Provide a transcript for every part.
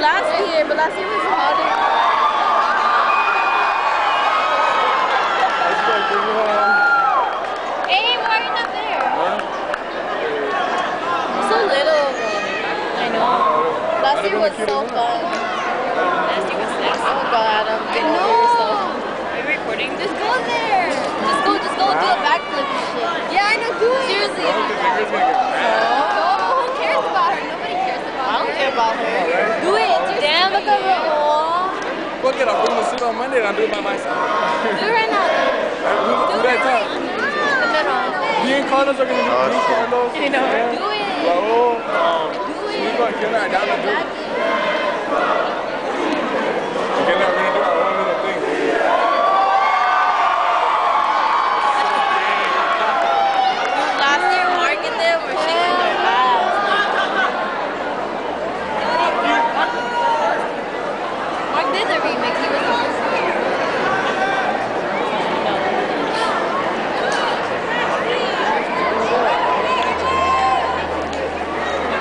last year, but last year was harder. Hey, why are you not there? So little. I know. Last year was so fun. Last I know. over yourself. Are you recording? Just go there. Just go, just go do a backflip and shit. Yeah, I know, do it. Seriously. Your finger's gonna get mad. No, who cares about her? Nobody cares about her. I don't care about her. Do it. Damn, look at her. Fuck it, I'll bring the suit on Monday and I'll do it by myself. Do it right now. Who, who that time? The middle. Me and Carlos are gonna do Oh, me and You know, yeah. do it. Raul, um, Do Nico and Kenna are down to do it. Kenna, we're gonna do our own little thing. Last year, Mark and them were shaking their ass. Mark did the remix. He was supposed to. Maybe she can start doing it already. Let's try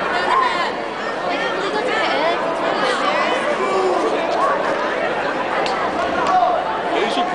to read it. looks super gay. I know he looks Right? He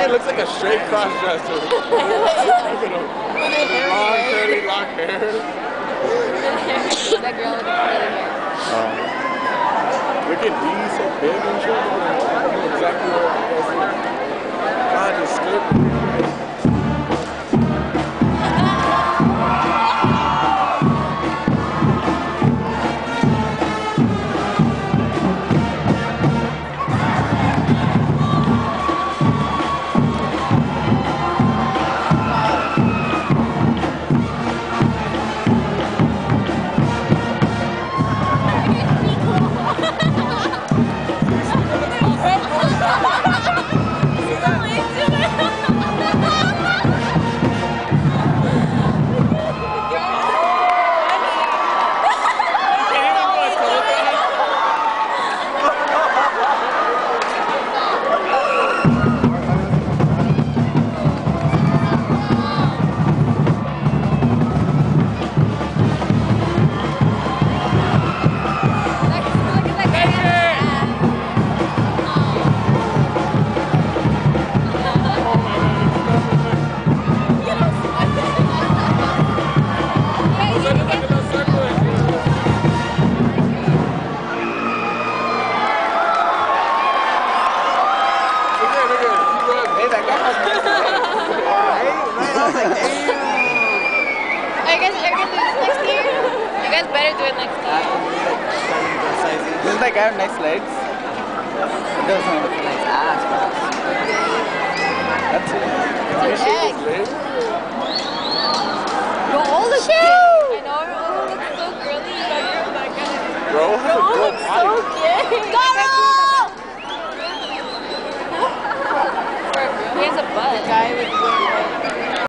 kid looks like a straight cross dresser. Look at him. Long curly lock hair. that girl with the curly hair. Look at these so big and shit. I know exactly better do it next year. Doesn't that guy have nice legs? It doesn't look like nice ass, ah, that's it. It's your egg.